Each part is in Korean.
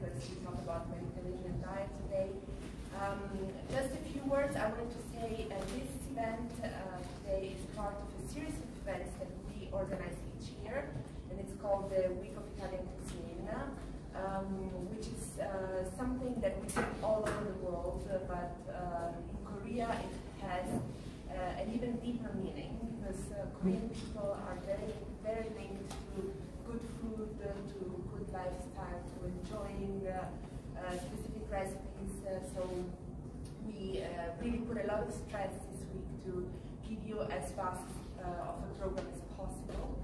because we talk about Mediterranean diet today. Um, just a few words I wanted to say. Uh, this event uh, today is part of a series of events that we organize each year, and it's called the Week of Italian Cuisine, um, which is uh, something that we do all over the world, uh, but um, in Korea it has uh, an even deeper meaning because uh, Korean people are very, very linked to good food, to lifestyle, to enjoying uh, uh, specific recipes. Uh, so we really put a lot of stress this week to give you as fast of a program as possible.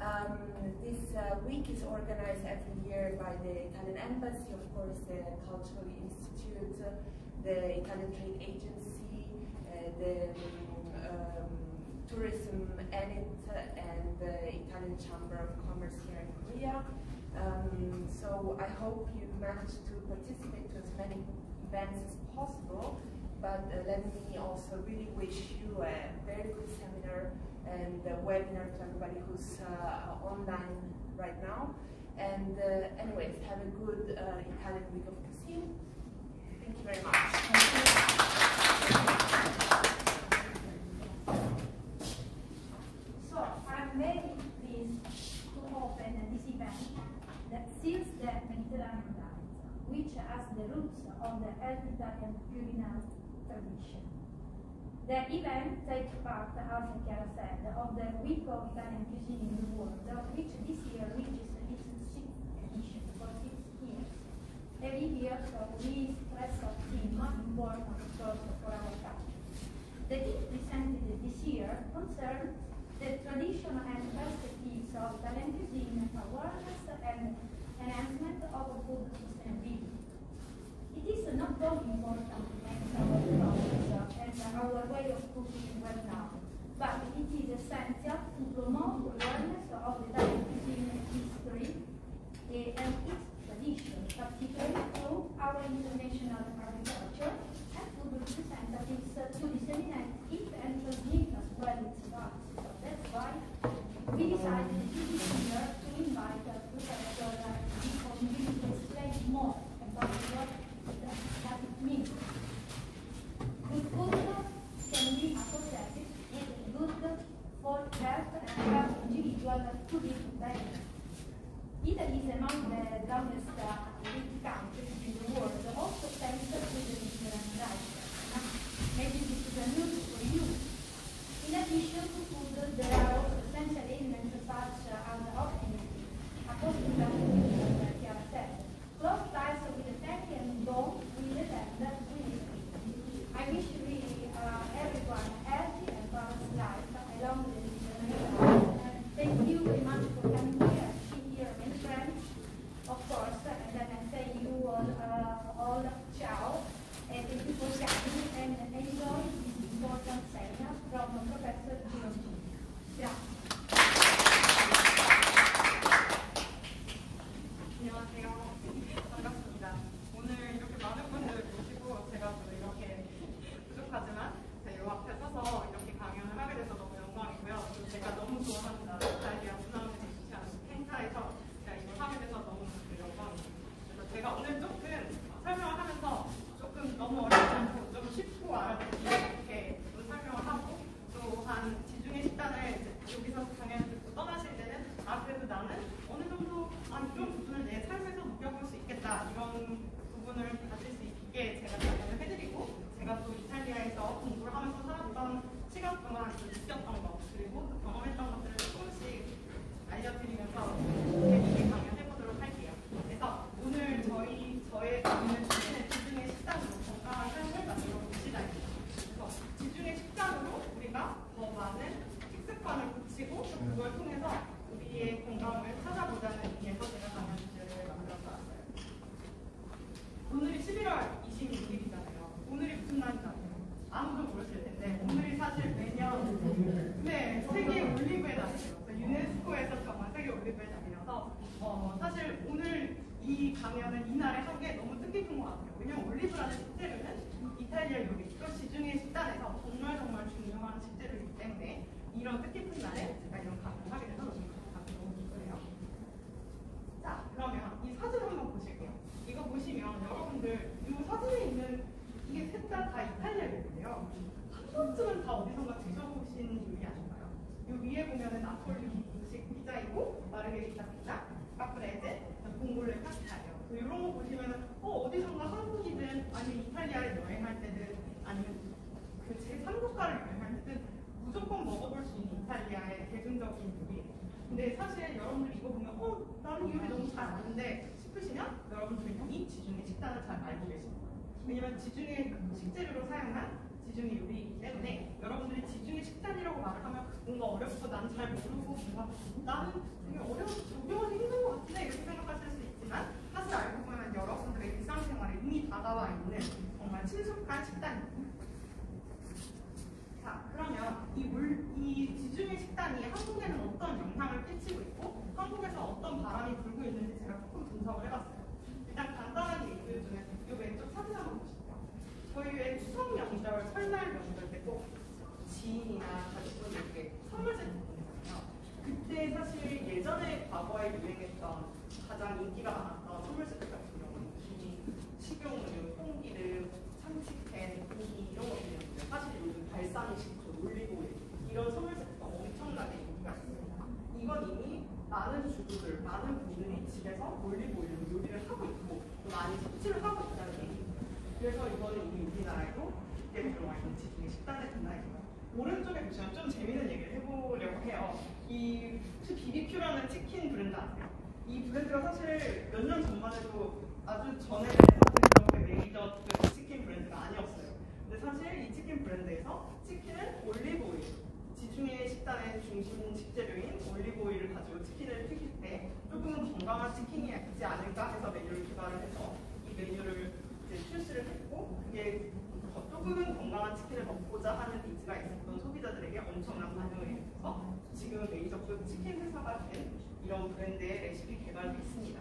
Um, this week is organized every year by the Italian Embassy, of course, the Cultural Institute, the Italian Trade Agency, the um, Tourism ENIT, and the Italian Chamber of Commerce here in Korea. Um, so I hope you manage to participate to as many events as possible. But uh, let me also really wish you a very good seminar and a webinar to everybody who's uh, online right now. And uh, anyways, have a good uh, Italian week of cuisine. Thank you very much. So I'm very pleased to open this event that Mediterranean diet, which has the roots of the early Italian culinary tradition. The event takes part, as Chiara said, of the Week of Italian Cuisine in the World, which this year reaches its sixth edition for six years. Every year, so we stress our theme, important course for our country. The theme presented this year concerns the tradition and perspectives of Italian cuisine, awareness and enhancement of food sustainability. It is not only important to make our products and our way of cooking well known, but it is essential to promote awareness of the Italian cuisine history eh, and its tradition, particularly through our international agriculture and food representatives uh, to disseminate it and transmit as well 여러분들 이 사진에 있는 이게 셋 다 다 이탈리아 요리인데요. 한 번쯤은 다 어디선가 드셔보신 요리 아닌가요? 요 위에 보면은 나폴리 음식 피자이고 마르게리타 피자, 카프레제, 봉골레 파스타예요. 이런 거 보시면은 어 어디선가 한국이든 아니면 이탈리아에 여행할 때든 아니면 그 제3국가를 여행할 때든 무조건 먹어볼 수 있는 이탈리아의 대중적인 요리예요. 근데 사실 여러분들 이거 보면 어 나는 이 요리 너무 잘 아는데 싶으시면 여러분들은 이미 지중해 식단을 잘 알고 계십니다. 왜냐면 지중해 식재료로 사용한 지중해 요리이기 때문에 여러분들이 지중해 식단이라고 말을 하면 뭔가 어렵고 나는 잘 모르고 뭔가 나는 되게 어려운 적용하기 힘든 것 같은데 이렇게 생각하실 수 있지만 사실 알고 보면 여러분들의 일상생활에 이미 다가와 있는 정말 친숙한 식단입니다. 자, 그러면 이 물, 이 지중해 식단이 한국에는 어떤 영향을 끼치고 있고 한국에서 어떤 바람이 불고 있는지 분석을 해봤어요. 일단 간단한 얘기들 중에 이 왼쪽 사진 한번 보실게요. 저희 왜 추석 명절, 설날 명절 때 꼭 지인이나 가족분들께 선물 세트 보내잖아요. 그때 사실 예전에 과거에 유행했던 가장 인기가 많았던 선물 세트 같은 경우는 이 식용유, 콩기름, 참치캔, 고기 이런 것들이었는데 사실 요즘 발사믹 식초, 올리브오일 이런 선물 세트가 엄청나게 인기가 있습니다. 이건 이미 많은 주부들, 많은 분들이 집에서 올리브오일로 요리를 하고 있고 또 많이 섭취를 하고 있다는 얘기입니다. 그래서 이거는 이미 우리나라에도 쉽게 들어와 있는 지중해 식단의 문화이고요. 오른쪽에 보시면 좀 재밌는 얘기를 해보려고 해요. 이 혹시 BBQ라는 치킨 브랜드 아세요? 이 브랜드가 사실 몇 년 전만 해도 아주 전에 메이저 그 치킨 브랜드가 아니었어요. 근데 사실 이 치킨 브랜드에서 치킨은 올리브오일, 지중해 식단의 중심 식재료인 올리브오일을 가지고 치킨을 때 조금은 건강한 치킨이 있지 않을까 해서 메뉴를 개발을 해서 이 메뉴를 이제 출시를 했고 그게 더 조금은 건강한 치킨을 먹고자 하는 니즈가 있었던 소비자들에게 엄청난 반응을 일으켜서 지금 메이저급 치킨 회사가 된 이런 브랜드의 레시피 개발도 있습니다.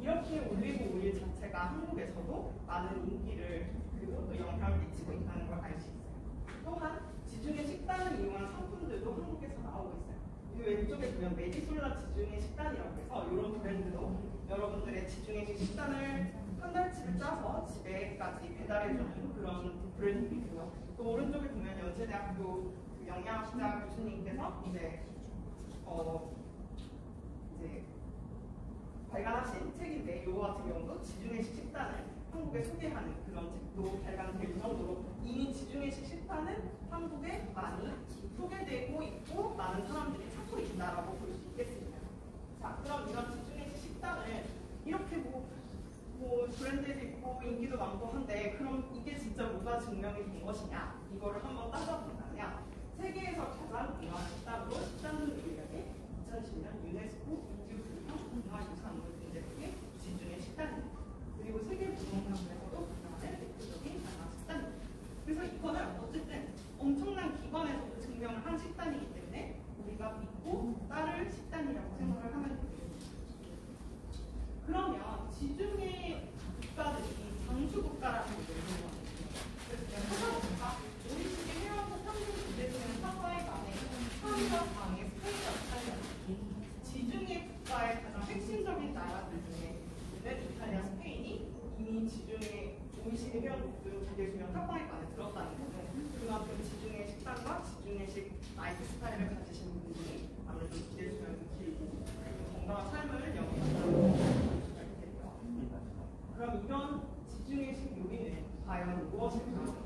이렇게 올리브 오일 자체가 한국에서도 많은 인기를 그리고 또 영향을 미치고 있다는 걸 알 수 있어요. 또한 지중해 식단을 이용한 상품들도 나오고 왼쪽에 보면 메디솔라 지중해 식단이라고 해서 이런 브랜드도 여러분들의 지중해 식단을 한 달치를 짜서 집에까지 배달해주는 그런 브랜드이고요. 또 오른쪽에 보면 연세대학교 그 영양학자 교수님께서 이제 어 이제 발간하신 책인데 이거 같은 경우도 지중해식 식단을 한국에 소개하는 그런 책도 발간될 정도로 이미 지중해식 식단은 한국에 많이 소개되고 있고 많은 사람들이 찾고 있다라고 볼 수 있겠습니다. 자, 그럼 이런 지중해식 식단을 이렇게 뭐, 뭐 브랜드도 있고 인기도 많고 한데 그럼 이게 진짜 뭐가 증명이 된 것이냐 이거를 한번 따져본다면 세계에서 가장 유명한 식단으로 식단은 우리에게 2010년 유네스코 인류문화유산으로 등재된 게 지중해 식단입니다. 그리고 세계 무역연맹에서도 그동안의 대표적인 다양한 식단입니다. 그래서 이거는 어쨌든 엄청난 기관에서도 증명을 한 식단이기 때문에 우리가 믿고 따를 식단이라고 생각을 하면 되겠습니다. 그러면 지중해 국가들이 장수 국가라는 얘기를 하는 거예요. 그래서 제가 찾아보니까 OECD 회원국 평균 주제 중에는 사과의 만에 한과 방의 스페인과 이탈리아 지중해 국가의 가장 핵심적인 나라들 중에 이탈리아, 이 지중해 공식의 회원국도 자격증명 탑방에 안에 들었다는 거는 그만큼 지중해 식단과 지중해식 라이프 스타일을 가지신 분들이 아무래도 기대수명이 길고 건강한 삶을 영위한다는 것을 알게 되고요. 그럼 이런 지중해식 요리는 과연 무엇일까?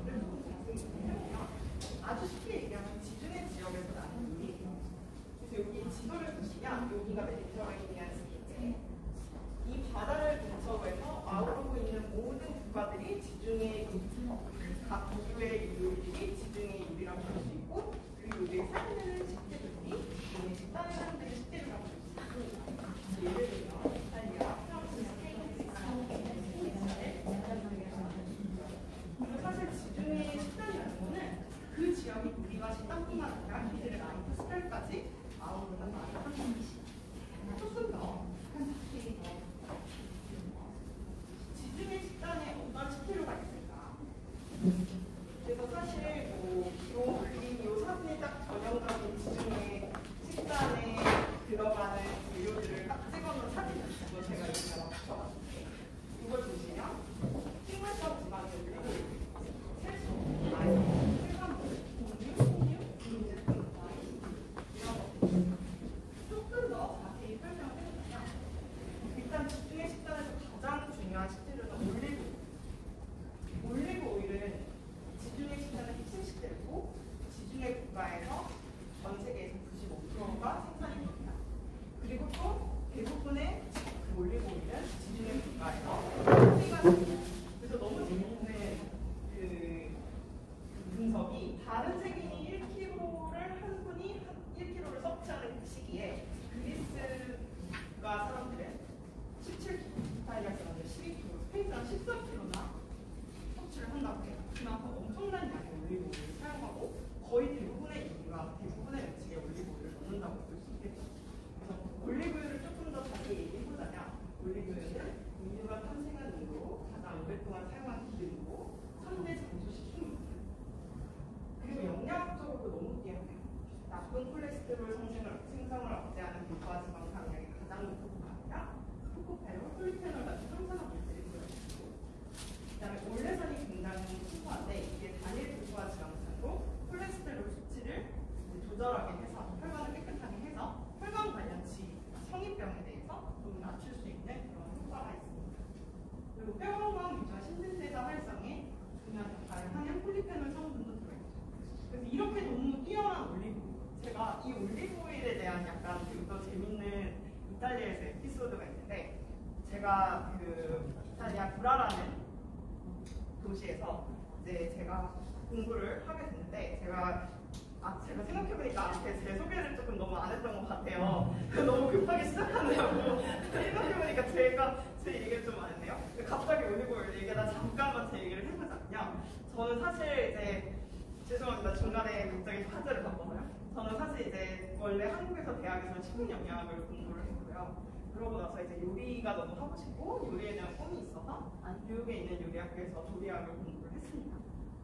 죄송합니다. 중간에 갑자기 화제를 바꿔서요. 저는 사실 이제 원래 한국에서 대학에서 식품 영양학을 공부를 했고요. 그러고 나서 이제 요리가 너무 하고 싶고 요리에 대한 꿈이 있어서 뉴욕에 있는 요리학교에서 조리학을 공부를 했습니다.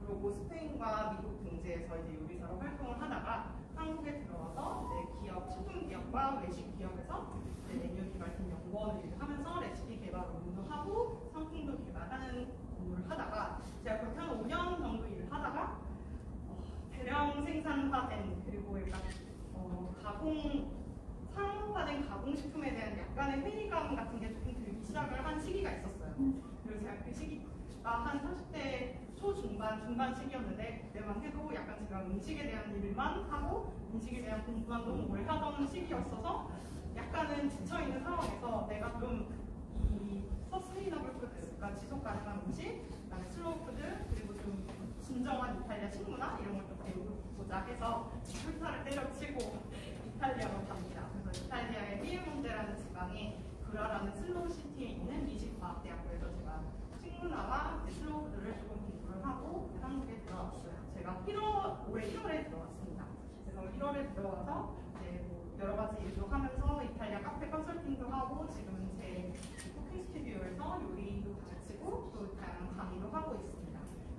그리고 스페인과 미국 등지에서 이제 요리사로 활동을 하다가 한국에 들어와서 이제 기업, 식품 기업과 외식 기업에서 이제 메뉴 개발 팀 연구원을 일을 하면서 레시피 개발 업무도 하고 상품도 개발하는 업무를 하다가 제가 그렇게 한 5년 정도 일을 하다가 어, 대량 생산화된 그리고 약간 어, 가공 상업화된 가공식품에 대한 약간의 회의감 같은 게 조금 들기 시작을 한 시기가 있었어요. 그리고 제가 그 시기가 한 30대 초중반 중반 시기였는데 그때만 해도 약간 제가 음식에 대한 일만 하고 음식에 대한 공부만 너무 오래 하던 시기였어서 약간은 지쳐있는 상황에서 내가 좀이 sustainable food, 그러니까 지속 가능한 음식, 그다음에 슬로우 푸드, 진정한 이탈리아 식문화 이런 걸 좀 배우고자 해서 회사를 때려치고 이탈리아로 갑니다. 그래서 이탈리아의 피에몬테라는 지방에 브라라는 슬로우 시티에 있는 미식과학대학교에서 제가 식문화와 이제 슬로우 푸드를 조금 공부를 하고 한국에 들어왔어요. 제가 1월 올해 1월에 들어왔습니다. 그래서 1월에 들어와서 이제 뭐 여러 가지 일도 하면서 이탈리아 카페 컨설팅도 하고 지금은 제 cooking 스튜디오에서 요리도 가르치고 또 다양한 강의도 하고 있습니다.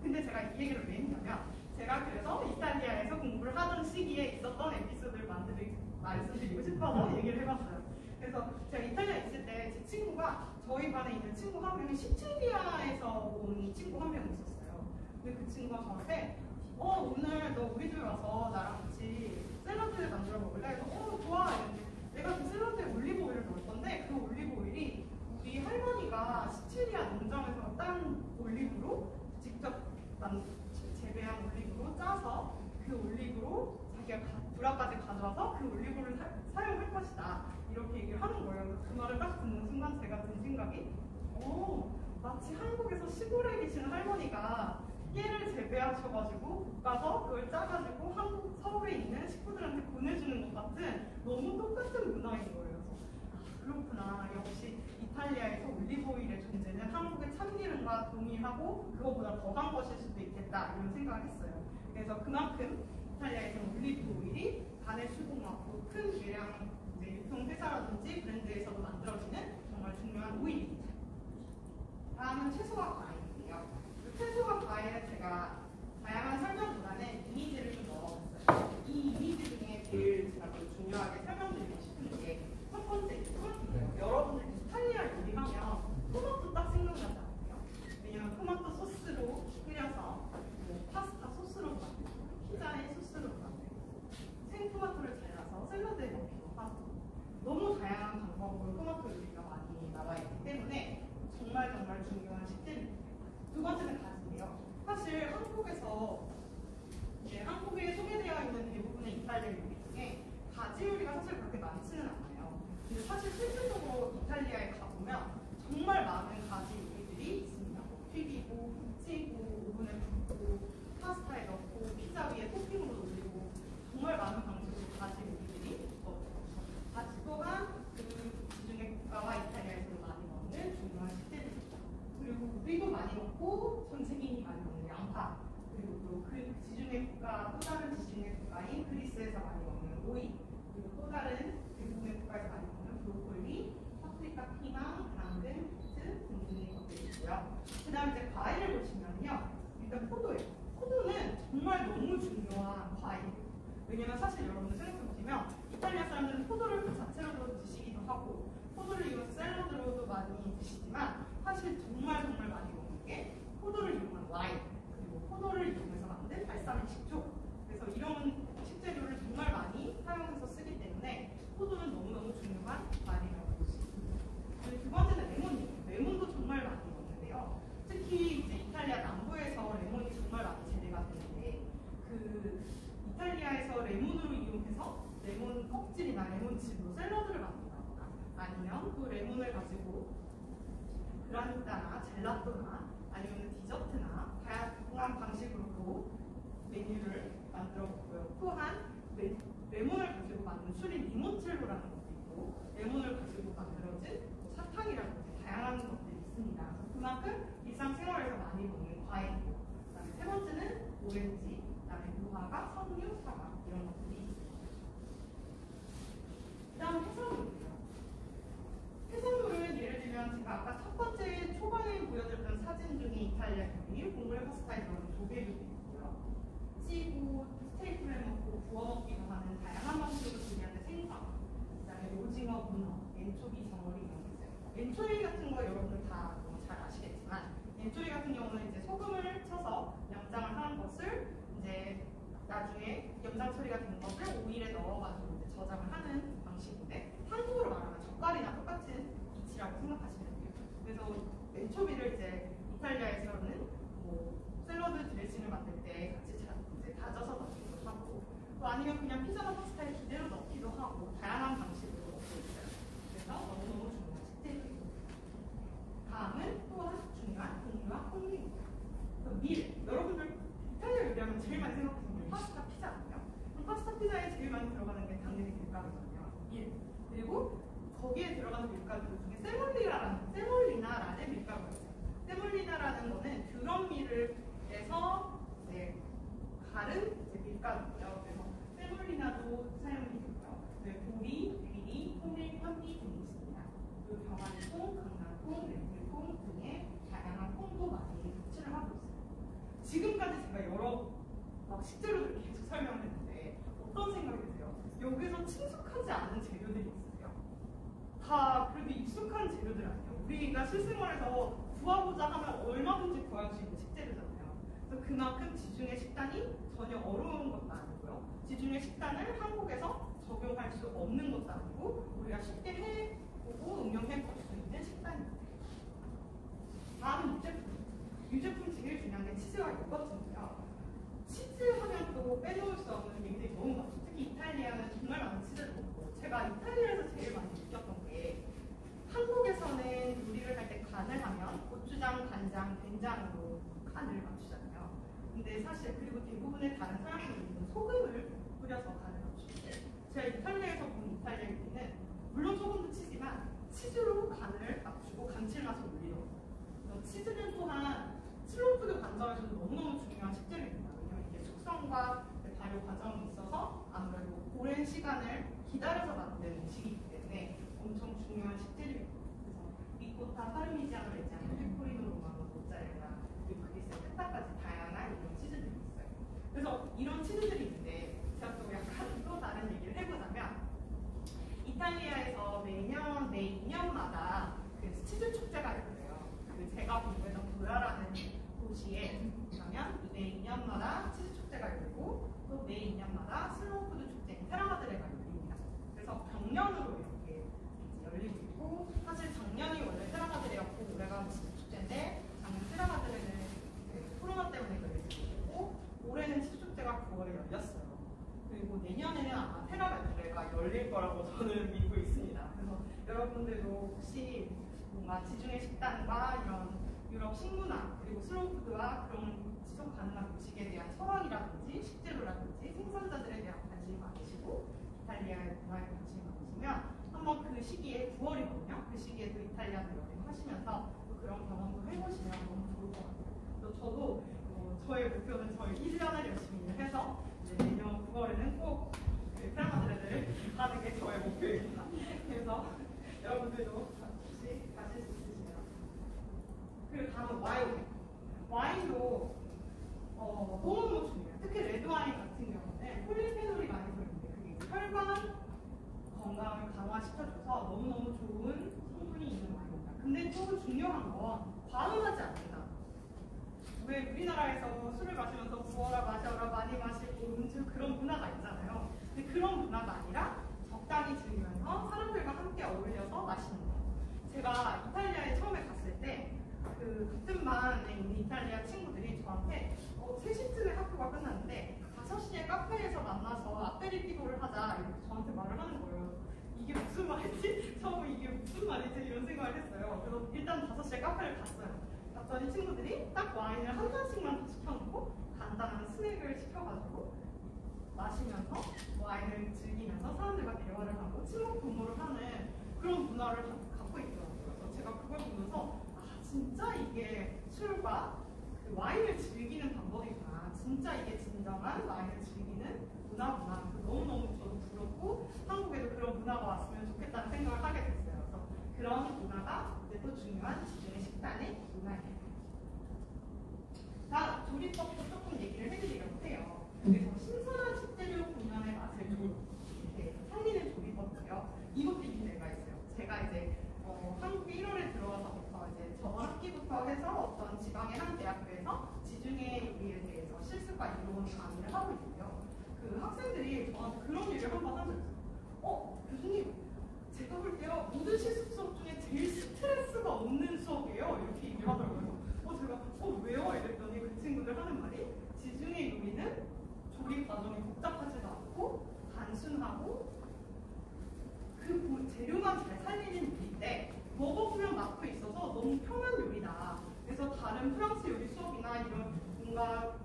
근데 제가 이 얘기를 왜 했냐면 제가 그래서 이탈리아에서 공부를 하던 시기에 있었던 에피소드를 만들기 말씀드리고 싶어서 얘기를 해봤어요. 그래서 제가 이탈리아에 있을 때 제 친구가 저희 반에 있는 친구 한 명이 시칠리아에서 온 친구 한 명 있었어요. 근데 그 친구가 저한테 어 오늘 너 우리 집에 와서 나랑 같이 샐러드 만들어 먹을래? 그래서 어 좋아. 이랬는데 내가 그 샐러드에 올리브 오일을 넣을 건데 그 올리브 오일이 우리 할머니가 시칠리아 농장에서 딴 올리브로 만, 재배한 올리브로 짜서 그 올리브로 자기가 가, 브라까지 가져와서 그 올리브를 사, 사용할 것이다 이렇게 얘기를 하는 거예요. 그 말을 딱 듣는 순간 제가 든 생각이 어 마치 한국에서 시골에 계시는 할머니가 깨를 재배하셔가지고 볶아서 그걸 짜가지고 한국 서울에 있는 식구들한테 보내주는 것 같은 너무 똑같은 문화인 거예요. 아, 그렇구나. 역시 이탈리아에서 올리브 오일의 존재는 한국의 참기름과 동일하고 그거보다 더한 것일 수도 있겠다 이런 생각을 했어요. 그래서 그만큼 이탈리아에서는 올리브 오일이 간에 수공하고 큰 대량 이제 유통 회사라든지 브랜드에서도 만들어지는 정말 중요한 오일입니다. 다음은 채소와 과일인데요. 그 채소와 과일은 제가 다양한 설명보다는 이미지를 좀 넣어봤어요. 이 이미지 중에 제일 제가 좀 중요하게 설명드리고 싶은 게 첫 번째 이건 여러분들 이탈리아 요리하면 토마토 딱 생각나지 않아요? 왜냐면 토마토 소스로 끓여서 뭐 파스타 소스로 만들고 피자에 소스로 만들고 생토마토를 잘라서 샐러드에 넣기도 하고 너무 다양한 방법으로 토마토 요리가 많이 나와 있기 때문에 정말 정말 중요한 식재료입니다. 두 번째는 가지인데요. 사실 한국에서 이제 한국에 소개되어 있는 대부분의 이탈리아 요리 중에 가지 요리가 사실 그렇게 많지는 않아요. 근데 사실 실질적으로 이탈리아에 가보면 정말 많은 가지 요리들이 있습니다. 뭐 튀기고, 찌고, 오븐에 굽고, 파스타에 넣고, 피자 위에 토핑으로 올리고 정말 많은 방식으로 가지 요리들이 있거든요. 가지 또한 그 지중해 국가와 이탈리아에서도 많이 먹는 중요한 식재료입니다. 그리고 우리도 많이 먹고 전 세계인이 많이 먹는 양파 그리고 또 그 지중해 국가 또 다른 지중해 국가인 그리스에서 많이 먹는 오이 그리고 또 다른 대부분의 국가에서 많이 먹는 브로콜리, 파프리카, 피망, 당근, 비트 등등의 것들이 있고요. 그 다음에 이제 과일을 보시면요. 일단 포도예요. 포도는 정말 너무 중요한 과일이에요. 왜냐면 사실 여러분들 생각해보시면 이탈리아 사람들은 포도를 그 자체로도 드시기도 하고 포도를 이용해서 샐러드로도 많이 드시지만 사실 정말 정말 많이 먹는 게 포도를 이용한 와인 그리고 포도를 이용해서 만든 발사믹 식초 그래서 이런 식재료를 정말 많이 사용해서 쓰기 때문에 포도는 너무너무 중요한 과일이라고 볼 수 있습니다. 그리고 두 번째는 레몬이에요. 레몬도 정말 많이 먹는데요. 특히 이제 이탈리아 남부에서 레몬이 정말 많이 재배가 되는데 그 이탈리아에서 레몬으로 이용해서 레몬 껍질이나 레몬즙으로 샐러드를 만든다거나 아니면 그 레몬을 가지고 granita나 젤라또나 아니면 디저트나 다양한 방식으로 메뉴를 만들어 보고요. 또한 레, 레몬을 가지고 만든 술인 리모첼로라는 것도 있고 레몬을 가지고 만들어진 뭐 사탕이라든지 다양한 것들이 있습니다. 그만큼 일상생활에서 많이 먹는 과일이고 그다음에 세 번째는 오렌지, 그다음에 무화과, 석류, 사과 이런 것들이 있습니다. 그다음 해산물 해산물은 예를 들면 제가 아까 첫 번째 초반에 보여드렸던 사진 중에 이탈리아 요리 봉골 파스타에 들어가는 조개류도 있고요. 찌고 스테이크를 먹고 구워 먹기도 하는 다양한 방식으로 준비하는 생선, 그다음에 오징어, 문어, 엔초비, 정어리 이런 게 있어요. 엔초비 같은 거 여러분들 다 너무 잘 아시겠지만 엔초비 같은 경우는 이제 소금을 쳐서 염장을 하는 것을 이제 나중에 염장 처리가 된 것을 오일에 넣어가지고 이제 저장을 하는 방식인데 한국으로 말하면 젓갈이나 똑같은 이치라고 생각하시면 돼요. 그래서 엔초비를 이제 이탈리아에서는 뭐 샐러드 드레싱을 만들 때 같이 자, 이제 다져서 넣기도 하고 또 아니면 그냥 피자나 파스타에 그대로 넣기도 하고 다양한 방식으로 먹고 있어요. 그래서 너무너무 중요한 식재료입니다. 다음은 또한 중요한 종류와 콩류입니다. 그럼 밀, 여러분들 이탈리아 요리하면 제일 많이 생각하는 게 파스타 피자 아니에요? 그럼 파스타 피자에 제일 많이 들어가는 게 당연히 밀가루잖아요. 밀. 그리고 거기에 들어가는 밀가루 중에 세몰리나라는 세몰리나라는 밀가루가 있어요. 세몰리나라는 거는 드럼밀을 해서 이제 가른 이제 밀가루고요. 그래서 세몰리나도 사용이 되고요. 네, 보리, 귀리, 통밀, 현미 등이 있습니다. 그리고 병아리콩, 강낭콩, 렌틸콩 등의 다양한 콩도 많이 섭취를 하고 있어요. 지금까지 제가 여러 막 식재료들을 계속 설명했는데 어떤 생각이 드세요? 여기서 친숙하지 않은 재료들이 있으세요? 다 그래도 익숙한 재료들 아니에요? 우리가 실생활에서 구하고자 하면 얼마든지 구할 수 있는 식재료잖아요. 그래서 그만큼 지중해 식단이 전혀 어려운 것도 아니고요. 지중해 식단을 한국에서 적용할 수 없는 것도 아니고 우리가 쉽게 해보고 응용해 볼 수 있는 식단입니다. 다음 문제 유제품 제일 중요한 게 치즈와 요거트인데요. 치즈 하면 또 빼놓을 수 없는 게 굉장히 너무 많죠. 특히 이탈리아는 정말 많은 치즈를 먹고 제가 이탈리아에서 제일 많이 한국에서는 요리를 할 때 간을 하면 고추장, 간장, 된장으로 간을 맞추잖아요. 근데 사실 그리고 대부분의 다른 사람들은 소금을 뿌려서 간을 맞추는데 제가 이탈리아에서 본 이탈리아 요리는 물론 소금도 치지만 치즈로 간을 맞추고 감칠맛을. 그래서 치즈는 또한 슬로푸드 관점에서도 너무너무 중요한 식재료입니다. 왜냐면 이게 숙성과 발효 과정이 있어서 아무래도 오랜 시간을 기다려서 만든 음식이기 때문에 엄청 중요한 식재료입니다. Parmigiano Reggiano, Pecorino Romano, 모짜렐라, 그리고 그리스 페타까지 다양한 이런 치즈들이 있어요. 그래서 이런 치즈들이 있는데 제가 또 약간 또 다른 얘기를 해보자면 이탈리아에서 매년 매 2년마다 그 치즈 축제가 있어요. 그 제가 공부했던 브라라는 도시에 가면 매 2년마다 치즈 축제가 열리고 또 매 2년마다 슬로우 푸드 축제인 Terra Madre가 열립니다. 그래서 열리고 있고 사실 작년이 원래 테라마드레였고 올해가 치즈 축제인데 작년 그 코로나 때문에 못했고 올해는 축제가 9월에 열렸어요. 그리고 내년에는 아마 테라마드레가 열릴 거라고 저는 믿고 있습니다. 그래서 여러분들도 혹시 뭔가 지중해 식단과 이런 유럽 식문화 그리고 슬로우푸드와 그런 지속 가능한 음식에 대한 서방이라든지 식재료라든지 생산자들에 대한 관심이 많으시고 이탈리아의 문화에 관심이 많으시면 한번 그 시기에 9월이거든요. 그 시기에 또 이탈리아를 여행 하시면서 또 그런 경험도 해보시면 너무 좋을 것 같아요. 그래서 저도 어, 저의 목표는 저희 1년을 열심히 일해서 이제 내년 9월에는 꼭그 테라마드레를 가는 게 저의 목표입니다. 그래서 여러분들도 혹시 가실 수 있으시면 그리고 다음은 와인. 와인도 어, 너무너무 중요해요. 특히 레드와인 같은 경우는 폴리페놀이 많이 들어있는데 그게 혈관 건강을 강화시켜줘서 너무너무 좋은 성분이 있는 와인입니다. 근데 또 중요한 건 과음하지 않는다. 왜 우리나라에서 술을 마시면서 부어라 마셔라 많이 마시고 음주 그런 문화가 있잖아요. 근데 그런 문화가 아니라 적당히 즐기면서 사람들과 함께 어울려서 마시는 거예요. 제가 이탈리아에 처음에 갔을 때 그 같은 반에 있는 이탈리아 친구들이 저한테 어, 3시쯤에 학교가 끝났는데 5시에 카페에서 만나서 아페리티도를 하자 이렇게 저한테 말을 하는 거예요. 이게 무슨 말이지? 처음에 이게 무슨 말이지? 이런 생각을 했어요. 그래서 일단 5시에 카페를 갔어요. 갔더니 친구들이 딱 와인을 한 잔씩만 더 시켜놓고 간단한 스낵을 시켜가지고 마시면서 와인을 즐기면서 사람들과 대화를 하고 친목 부모를 하는 그런 문화를 가- 갖고 있더라고요. 그래서 제가 그걸 보면서 아 진짜 이게 술과 그 와인을 즐기는 방법이구나. 진짜 이게 진정한 와인을 즐기는 문화구나. 너무너무 저도 부럽고 한국에도 그런 문화가 왔으면 좋겠다는 생각을 하게 됐어요. 그래서 그런 문화가 이제 또 중요한 지중해 식단의 문화예요. 다음 조리법도 조금 얘기를 해드리려고 해요. 그래서 신선한 식재료 공연의 맛을 좀 이렇게 살리는 조리법이에요. 이것도 이유가 있어요. 제가 이제 어, 한국에 1월에 들어와서부터 이제 저번 학기부터 해서 어떤 지방의 한 대학교에서 지중해 요리에 대해서 실습과 이론 강의를 하고 있고요. 그 학생들이 저한테 그런 얘기를 한 번 한 적이 있어요. 어, 교수님, 제가 볼 때요 모든 실습 수업 중에 제일 스트레스가 없는 수업이에요. 이렇게 얘기를 하더라고요. 어, 제가 어 왜요? 이랬더니 그 친구들 하는 말이 지중해 요리는 조리 과정이 복잡하지도 않고 단순하고 그 고- 재료만 잘 살리는 요리인데 먹어보면 맛도 있어서 너무 편한 요리다. 그래서 다른 프랑스 요리 수업이나 이런 뭔가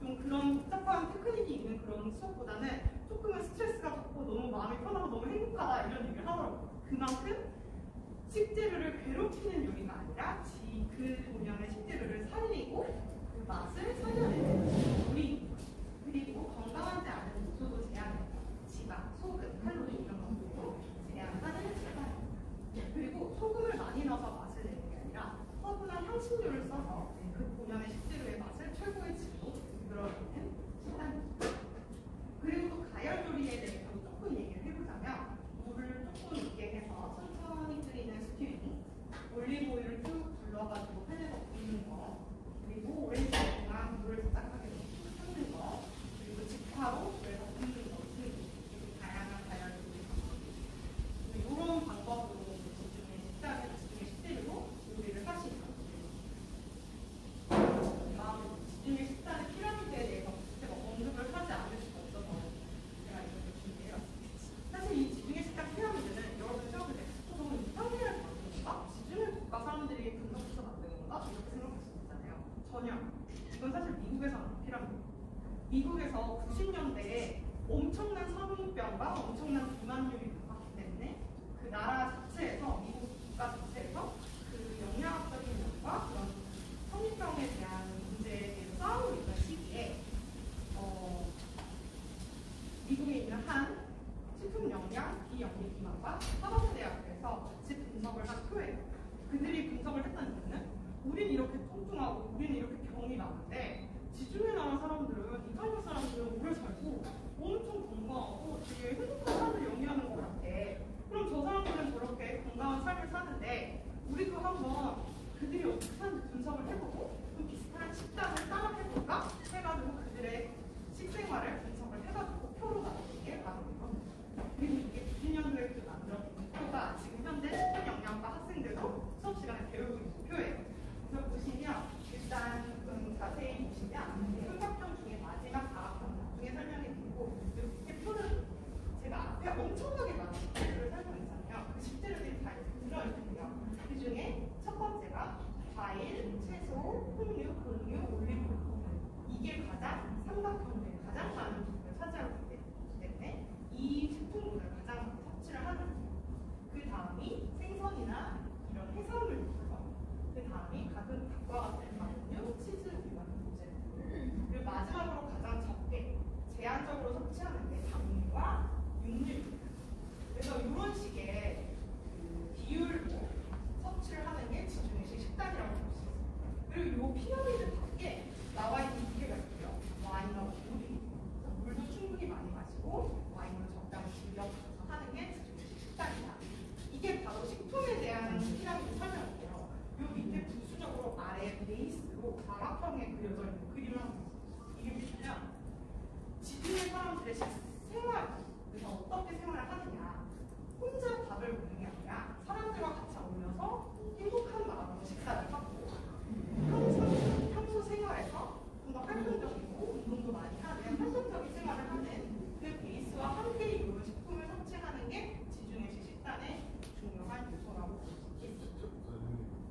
좀 그런 복잡한 테크닉이 있는 그런 수업보다는 조금은 스트레스가 적고 너무 마음이 편하고 너무 행복하다 이런 얘기를 하더라고요. 그만큼 식재료를 괴롭히는 요리가 아니라 지, 그 본연의 식재료를 살리고 그 맛을 살려내는 60년대에 엄청난 성병과 엄청난 비만율이 높았기 때문에 그 나라 자체에서 행복한 삶을 영위하는 것 같아. 그럼 저 사람들은 저렇게 건강한 삶을 사는데 우리도 한번 그들이 어떻게 사는지 분석을 해보고 좀 비슷한 식단을 따라해볼까 해가지고 그들의 식생활을 분석을 해가지고 표로 만든 게 바로 이겁니다. 그리고 이게 90년도에 만들어진 표가 지금 현재 식품영양과 학생들도 수업 시간에 배우고 있는 표예요. 그래서 보시면 일단 좀 자세히 보시면 삼각형 중에 마지막 다각형 나중에 설명해 드리고 이 표는 앞에 엄청나게 많은 식재료를 설명했잖아요. 그 식재료들이 다 들어있는데요. 그 중에 첫 번째가 과일, 채소, 풍류, 근류, 올리브 이게 가장 삼각형에 가장 많은 부분을 차지하고 있기 때문에 이 식품군을 가장 섭취를 하는 그 다음이 생선이나 이런 해산물이고요. 그 다음이 각은 닭과 같은 마늘류, 치즈 이런 소재들. 그리고 마지막으로 가장 적게 제한적으로 섭취하는 게 당류와 육류입니다. 그래서 이런 식의 그 비율로 섭취를 하는 게 지중해식 식단이라고 볼 수 있어요. 그리고 이 피라미드 밖에 나와 있는 무게가 있고요. 와인과 물이 물도 충분히 많이 마시고 와인을 적당히 즐겨서 하는 게 지중해식 식단이다. 이게 바로 식품에 대한 피라미드 설명인데요. 요 밑에 부수적으로 아래 베이스로 다각형에 그려져 있는 그림을 한번 보세요. 이게 뭐냐면 지중해 사람들의 식생활, 그래서 어떻게 생활을 하느냐. 혼자 밥을 먹는 게 아니라 사람들과 같이 어울려서 행복한 마음으로 식사를 하고 평소, 평소 생활에서 좀 더 활동적이고 운동도 많이 하는 활동적인 생활을 하는 그 베이스와 함께 이루는 식품을 섭취하는 게 지중해식 식단의 중요한 요소라고 볼 수 있습니다.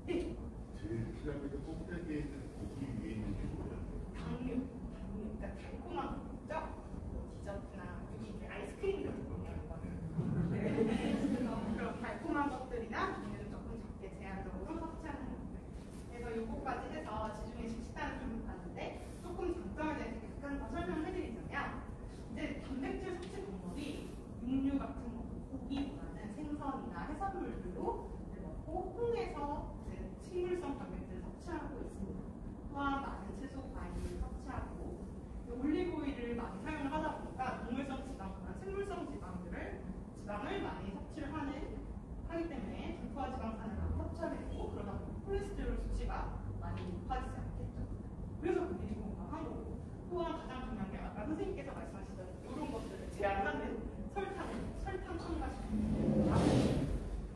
네. 제일 피라미드 꼭대기에 있는 고기 위에 있는 게 뭐야? 당류, 당류, 그러니까 달콤한 거 있죠? 뭐 디저트나 여기 이제 아이스크림 같은 거 있거든요. 네. 그래서 그런 달콤한 것들이나 종류는 조금 적게 제한적으로 섭취하는 것들. 그래서 요거까지 해서 지중해식 식단을 좀 봤는데 조금 장점에 대해서 약간 더 설명을 해드리자면 이제 단백질 섭취 방법이 육류 같은 거, 고기보다는 생선이나 해산물들로 이제 식물성 단백질을 섭취하고 있습니다. 또한 많은 채소, 과일을 섭취하고 올리브 오일을 많이 사용을 하다 보니까 동물성 지방보다 생물성 지방들을 지방을 많이 섭취를 하는 하기 때문에 불포화 지방산을 많이 섭취하게 되고 그러다 보니 콜레스테롤 수치가 많이 높아지지 않겠죠. 그래서 그들이 건강한 거고 또한 가장 중요한 게 아까 선생님께서 말씀하시던 이런 것들을 제한하는 설탕, 설탕 첨가식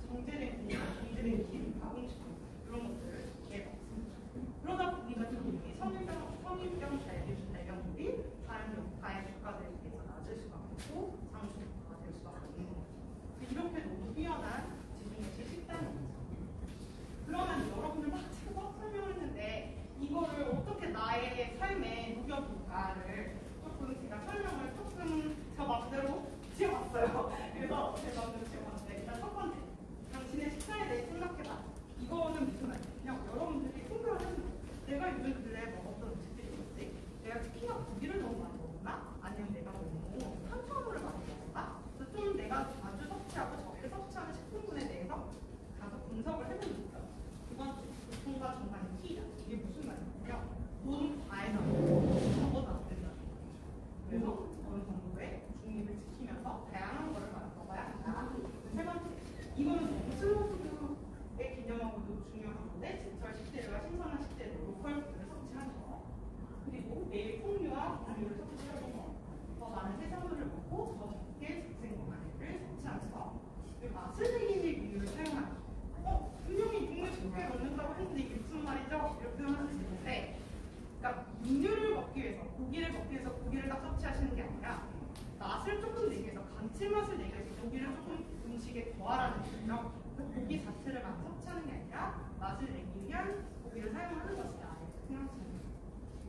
정제된 고 기, 정제된 기름, 가공식품 그런 것들을 적게 먹습니다. 그러다 보니까 이 성인병, 성인병 발병, 발병률이 다른 과의 국가들에 비해서 낮을 수밖에 없고 상승가 될 수밖에 없는 것 같아요. 이렇게 너무 뛰어난 지중해식 식단입니다. 그러면 여러분들 막막 설명했는데 이거를 어떻게 나의 삶에 녹여볼까를 조금 제가 설명을 조금 저 마음대로 지어봤어요. 그래서 제 마음대로 지어봤는데 일단 첫 번째 당신의 식사에 대해 생각해봐. 이거는 무슨? 그냥 여러분들이 생각을 해보면 내가 요즘 근래 먹었던 음식들이 뭐지? 내가 특히나 고기를 너무 많이 먹었나? 아니면 내가 너무 탄수화물을 많이 먹었나? 그래서 좀 내가 자주 섭취하고 적게 섭취하는 식품군에 대해서 가서 분석을 해보는 거죠. 두 번째, 보통과 정관의 키다. 이게 무슨 말이냐면 너무 과해서 적어도 안 된다. 그래서 어느 정도의 중립을 지키면서 다양한 거를 많이 먹어야 한다. 세 번째, 이거는 너무 슬로푸드의 개념하고도 중요한 건데 제철 식재료와 신선한 식재료, 로컬 푸드를 섭취하는 거. 그리고 매일 풍류와 분류를 섭취하는 거. 더 많은 해산물을 먹고 더 적게 적생과일을 섭취하는 거. 그리고 맛을 내기는 비율을 사용하는 거. 어, 분명히 육류 적게 먹는다고 했는데 이게 무슨 말이죠? 이렇게 하면 되는데 그러니까 육류를 먹기 위해서 고기를 먹기 위해서 고기를 딱 섭취하시는 게 아니라 맛을 조금 내기 위해서 감칠맛을 내기 위해서 고기를 조금 음식에 더하라는 거죠. 그 고기 자체를 많이 섭취하는 게 아니라 맛을 내기 위한 고기를 사용하는 것이다. 이렇게 생각하시면 됩니다.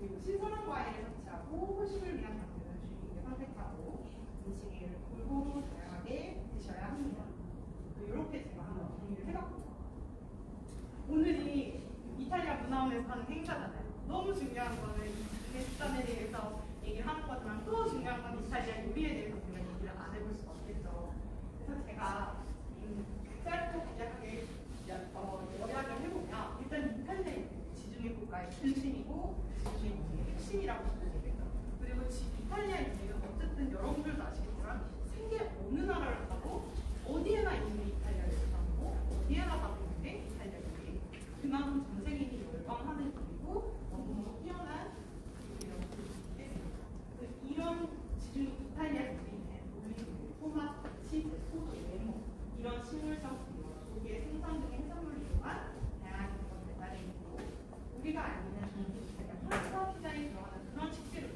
그리고 신선한 과일을 섭취하고 후식을 위한 장면을 주의깊게 선택하고 음식을 골고루 다양하게 드셔야 합니다. 이렇게 제가 한번 정리를 해봤고요. 오늘이 이탈리아 문화원에서 하는 행사잖아요. 너무 중요한 거는 식단에 대해서 얘기를 하는 거지만 또 중요한 건 이탈리아 요리에 대해서 제가 얘기를 안 해볼 수가 없겠죠. 그래서 제가 음, 짧고 간략하게 어, 요약을 해보면 일단 이탈리아 요리, 지중해 국가의 중심이고 지중해 국가의 핵심이라고 보면 되겠죠. 그리고 지, 이탈리아 요리는 어쨌든 여러분들도 아시겠지만 세계 어느 나라를 가도 어디에나 있는 이탈리아 요리고 어디에나 가도 있는 이탈리아 요리. 그만큼 전 세계인이 열광하는 요리고 너무 뛰어난 요리라고 볼수 있겠습니다. 그 이런 지중 이탈리아 요리는 올리브, 토마토, 치즈, 소도, 레몬 이런 식물성 재료, 조개, 생선 등의 해산물을 이용한 다양한 조건 배달에 있고 우리가 알고 있는 전통 이탈리아 파스타 피자에 들어가는 그런 식재료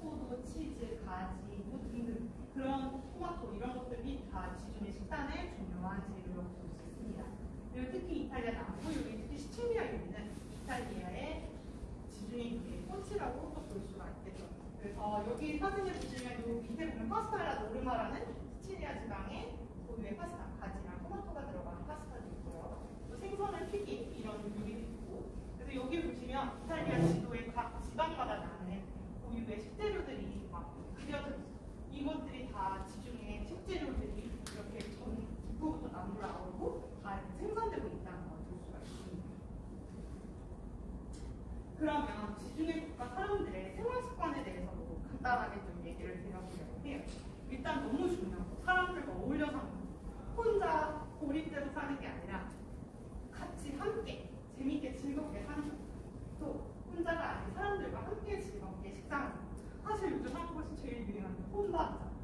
포도, 치즈, 가지, 무 등등 그런 토마토 이런 것들이 다 지중해 식단의 중요한 재료라고 볼 수 있습니다. 그리고 특히 이탈리아 남부 요리, 특히 시칠리아 요리는 이탈리아의 지중해 요리의 꽃이라고 또볼 수가 있겠죠. 그래서 여기 사진을 보시면 요 밑에 보면 파스타라 노르마라는 시칠리아 지방의 고유의 파스타, 가지랑 토마토가 들어간 파스타도 있고요. 또 생선을 튀긴 이런 요리도 있고. 그래서 여기 보시면 이탈리아 지도의 각 지방마다 나는 고유의 식재료들이 막 그려져 있어요. 이것들이 다 지중해 식재료들이 이렇게 전 북부부터 남부로 나오고 다 생산되고 있다는 걸 볼 수가 있습니다. 그러면 지중해 국가 사람들의 생활 습관에 대해서도 간단하게 좀 얘기를 드려보려고 해요. 일단 너무 중요한 거 사람들과 어울려 사는 거. 혼자 고립돼서 사는 게 아니라 같이 함께 재밌게 즐겁게 사는 거. 또 혼자가 아닌 사람들과 함께 즐겁게 식사하는 거. 사실 요즘 한국에서 제일 유행하는 게 혼밥이잖아요.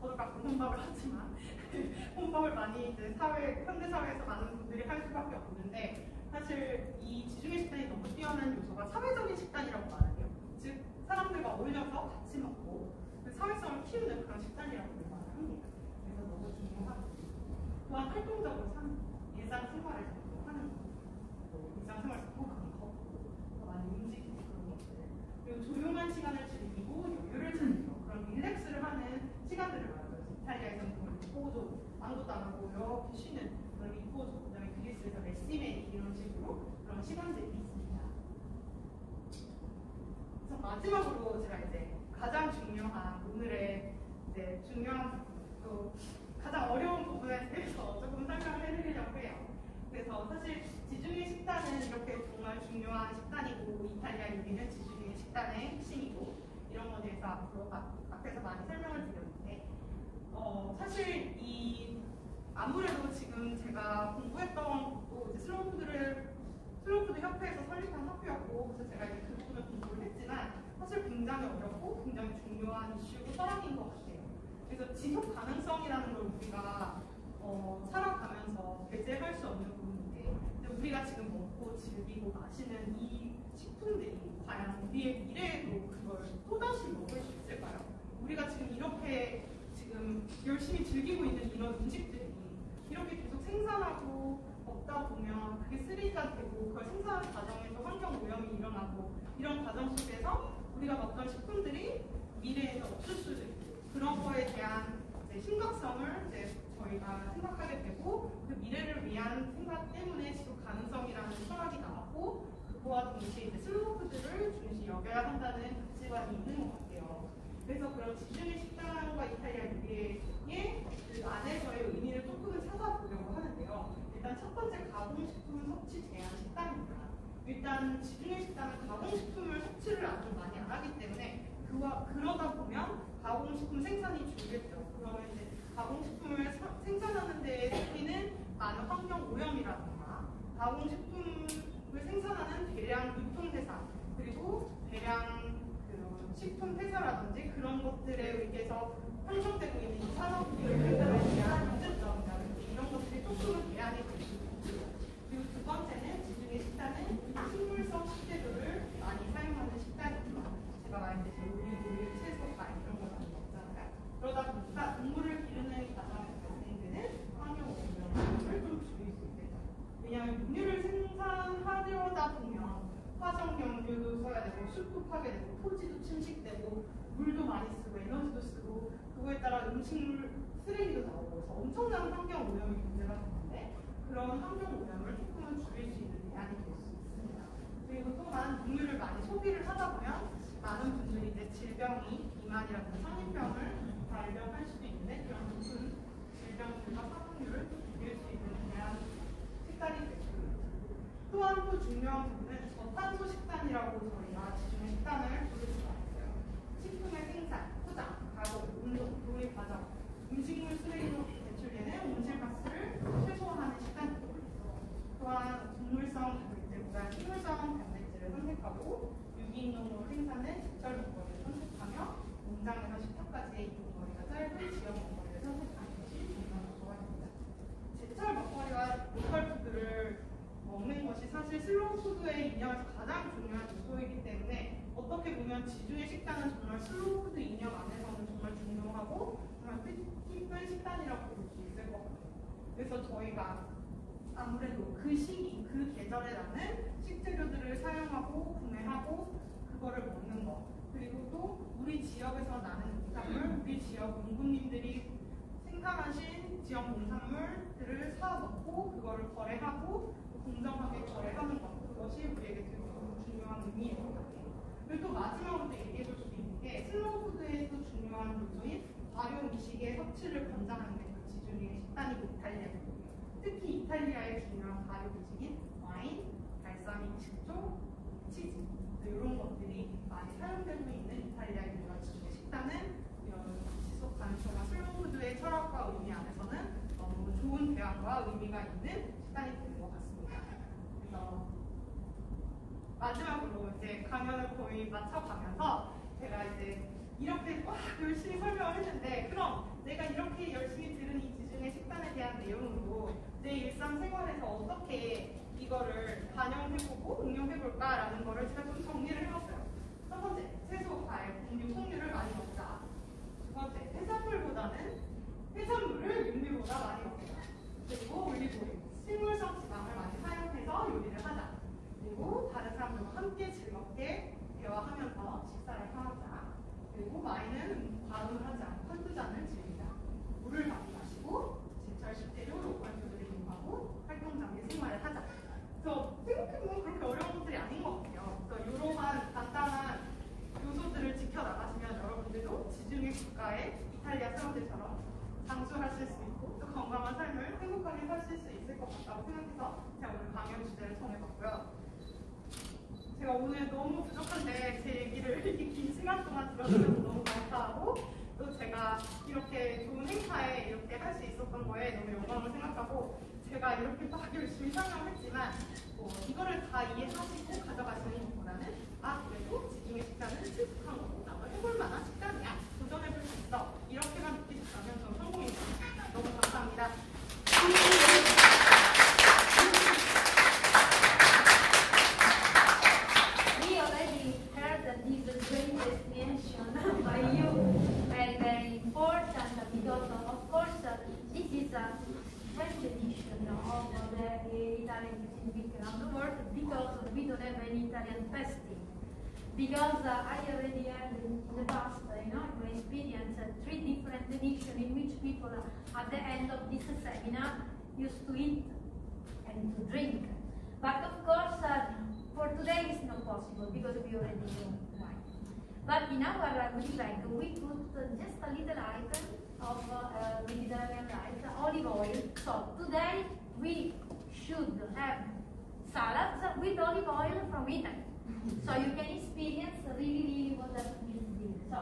저도 가끔 혼밥을 하지만 혼밥을 많이 이제 사회 현대 사회에서 많은 분들이 할 수밖에 없는데 사실 이 지중해 식단이 너무 뛰어난 요소가 사회적인 식단이라고 말해요. 즉 사람들과 어울려서 같이 먹고 그 사회성을 키우는 그런 식단이라고 말을 합니다. 그래서 너무 중요하고 또한 활동적으로 사는 거, 일상 생활을 잘 하는 거, 또 일상생활 속 많이 걷고 더 많이 움직이고 그런 것들 그리고 조용한 시간을 즐기고 여유를 찾는 거 그런 릴렉스를 하는 시간들을 말하죠. 이탈리아에서는 그걸 리포조, 아무것도 안 하고 이렇게 쉬는 그런 리포조, 그리스에서 레시메니 이런 식으로 그런 시간들이 있습니다. 그래서 마지막으로 제가 이제 가장 중요한 오늘의 이제 중요한 또 가장 어려운 부분에 대해서 조금 설명을 해드리려고 해요. 그래서 사실 지중해 식단은 이렇게 정말 중요한 식단이고 이탈리아 요리는 지중해 식단의 핵심이고 이런 거에 대해서 앞으로 앞, 앞에서 많이 설명을 드렸는데 어, 사실 이 아무래도 지금 제가 공부했던 것도 이제 슬로푸드를 슬로푸드 협회에서 설립한 학교였고 그래서 제가 이제 그 부분을 공부를 했지만 사실 굉장히 어렵고 굉장히 중요한 이슈고 사안인 것 같아요. 그래서 지속 가능성이라는 걸 우리가 어, 살아가면서 배제할 수 없는 부분인데 우리가 지금 먹고 즐기고 마시는 이 식품들이 과연 우리의 미래에도 그걸 또다시 먹을 수 있을까요? 우리가 지금 이렇게 지금 열심히 즐기고 있는 이런 음식들이 이렇게 계속 생산하고 먹다 보면 그게 쓰레기가 되고 그걸 생산하는 과정에서 환경 오염이 일어나고 이런 과정 속에서 우리가 먹던 식품들이 미래에는 없을 수도 있고 그런 거에 대한 이제 심각성을 이제 저희가 생각하게 되고 그 미래를 위한 생각 때문에 지속 가능성이라는 철학이 나왔고 그거와 동시에 이제 슬로푸드를 중시 여겨야 한다는 가치관이 있는 것 같아요. 그래서 그런 지중해 식단과 이탈리아 요리의 그 안에서의 의미를 조금은 찾아보려고 하는데요. 일단 첫 번째 가공식품 섭취 제한 식단입니다. 일단 지중해 식단은 가공식품을 섭취를 아주 많이 안 하기 때문에 그와 그러다 보면 가공식품 생산이 줄겠죠. 그러면 이제 가공식품을 사- 생산하는 데 생기는 많은 환경 오염이라든가 가공식품을 생산하는 대량 유통 회사 그리고 대량 그 식품 회사라든지 그런 것들에 의해서 형성되고 있는 이 산업들에 대한 문제점이라든지 이런 것들이 조금은 수 있고요. 그리고 두 번째는 지중해 식단은 식물성 식재료를 많이 사용하는 식단이지만 제가 말했듯이 우리 우리 채소, 과일 이런 걸 많이 먹잖아요. 그러다 보니까 동물을 기르는 과정에서 발생되는 환경 오염을 좀 줄일 수 있겠죠. 왜냐하면 육류를 생산하려다 부족하게 되고 토지도 침식되고 물도 많이 쓰고 에너지도 쓰고 그거에 따라 음식물 쓰레기도 나오고 그래서 엄청난 환경 오염이 문제가 되는데 그런 환경 오염을 조금은 줄일 수 있는 대안이 될 수 있습니다. 그리고 또한 동물을 많이 소비를 하다 보면 많은 분들이 이제 질병이 비만이라든가 성인병을 발병할 수도 있는데 그런 높은 질병들과 사망률을 줄일 수 있는 대안 식단이 되겠습니다. 또한 또 중요한 부분은 저탄소 식단이라고 저희가 지중해 식단을 부를 수가 있어요. 식품의 생산, 가공, 운송, 조리 과정, 음식물 쓰레기로 배출되는 온실가스를 최소화하는 식단입니다. 또한 동물성 단백질보다 식물성 단백질을 선택하고 유기농 농으로 생산된 제철 먹거리를 선택하며 농장에서 식탁까지의 이동 거리가 짧은 지역 먹거리를 선택하는 것이 중요한 됩니다. 제철 먹거리와 로컬 푸드를 먹는 것이 사실 슬로우 푸드의 이념에서 가장 중요한 요소이기 때문에 어떻게 보면 지중해 식단은 정말 슬로우 푸드 이념 안에서는 정말 중요하고 정말 뜻깊은 식단이라고 볼 수 있을 것 같아요. 그래서 저희가 아무래도 그 시기, 그 계절에 나는 식재료들을 사용하고 구매하고 그거를 먹는 것 그리고 또 우리 지역에서 나는 농산물, 우리 지역 농부님들이 생산하신 지역 농산물들을 사 먹고 그거를 거래하고 공정하게 거래하는 것 그것이 우리에게 되게 중요한 의미인 것 같아요. 그리고 또 마지막으로 또 얘기해 줄 수 있는 게 슬로우푸드의 또 중요한 요소인 발효 음식의 섭취를 권장하는 게그 지중해 식단이고 이탈리아입니다. 특히 이탈리아의 중요한 발효 음식인 와인, 발사믹 식초, 치즈 이런 것들이 많이 사용되고 있는 이탈리아의 문화 지중해 식단은 이런 지속 가능성과 슬로우푸드의 철학과 의미 안에서는 너무 좋은 대안과 의미가 있는 식단이 되는 것 같습니다. 그래서 마지막으로 이제 강연을 거의 마쳐가면서 제가 이제 이렇게 막 열심히 설명을 했는데 그럼 내가 이렇게 열심히 들은 이 지중해 식단에 대한 내용으로 내 일상생활에서 어떻게 이거를 반영해보고 응용해볼까라는 거를 제가 좀 정리를 해봤어요. 첫 번째, 채소, 과일, 곡류, 석류를 많이 먹자. 두 번째, 해산물보다는 해산물을 육류보다 많이 먹자. 그리고 올리브오일, 식물성 지방을 많이 사용해서 요리를 하자. 그리고 다른 사람들과 함께 즐겁게 대화하면서 식사를 하자. 그리고 와인은 과음을 하지 않고 한두 잔을 즐기자. 물을 많이 마시고 제철 식재료, 로컬 푸드를 이용하고 활동장애 생활을 하자. 그래서 생각해보면 그렇게 어려운 것들이 아닌 것 같아요. 그래서 이러한 간단한 요소들을 지켜나가시면 여러분들도 지중해 국가의 이탈리아 사람들처럼 장수하실 수 있고 또 건강한 삶을 행복하게 사실 수 있을 것 같다고 생각해서 제가 오늘 강연 주제를 정해봤고요. 제가 오늘 너무 부족한데 제 얘기를 이렇게 긴 시간 동안 들어주셔서 너무 감사하고 또 제가 이렇게 좋은 행사에 이렇게 할 수 있었던 거에 너무 영광을 생각하고 제가 이렇게 딱 열심히 설명을 했지만 뭐 이거를 다 이해하시고 가져가시는 것보다는 아 그래도 지중해 식단은 거고 나도 해볼 만한 식단이야. 도전해볼 수 있어. 이렇게만 Because uh, I already had in the past, uh, you know, my experience, uh, three different editions in which people at the end of this seminar used to eat and to drink. But of course, uh, for today it's not possible because we already know why. But in our goodie bag, we put uh, just a little item of uh, Mediterranean rice, olive oil. So today we should have salads with olive oil from Italy. So you can experience really, really what that means. So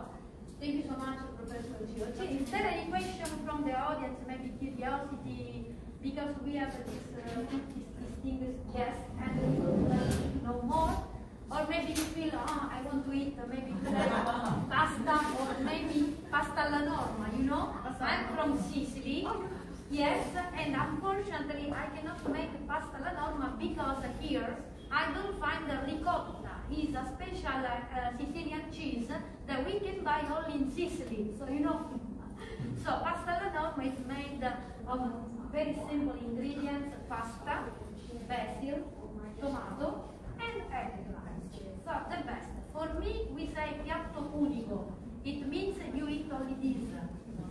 thank you so much, Professor Giochi. Is there any question from the audience, maybe curiosity? Because we have this, uh, this distinguished guest and we would like to know more. Or maybe you feel, oh, I want to eat uh, maybe pasta or maybe pasta alla norma, you know? I'm from Sicily. Yes, and unfortunately I cannot make pasta alla norma because here I don't find the ricotta It's a special uh, uh, Sicilian cheese that we can buy only in Sicily. So you know. so pasta alla norma is made of very simple ingredients: pasta, basil, tomato, and egg. So the best. For me, we say piatto unico. It means you eat only this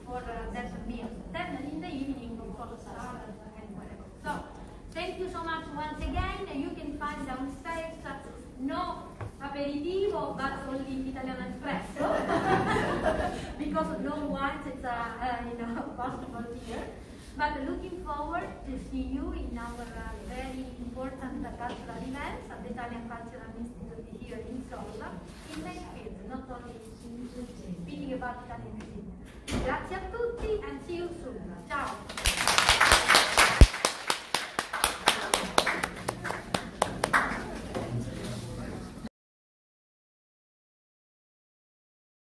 for uh, that meal. Then in the evening, of course. Thank you so much once again. You can find downstairs uh, no aperitivo, but only Italian espresso, because no wines is uh, you know, possible here. But looking forward to see you in our uh, very important cultural events at the Italian Cultural Institute here in Solva, in many fields, not only speaking about Italian cuisine. Grazie a tutti and see you soon. Ciao!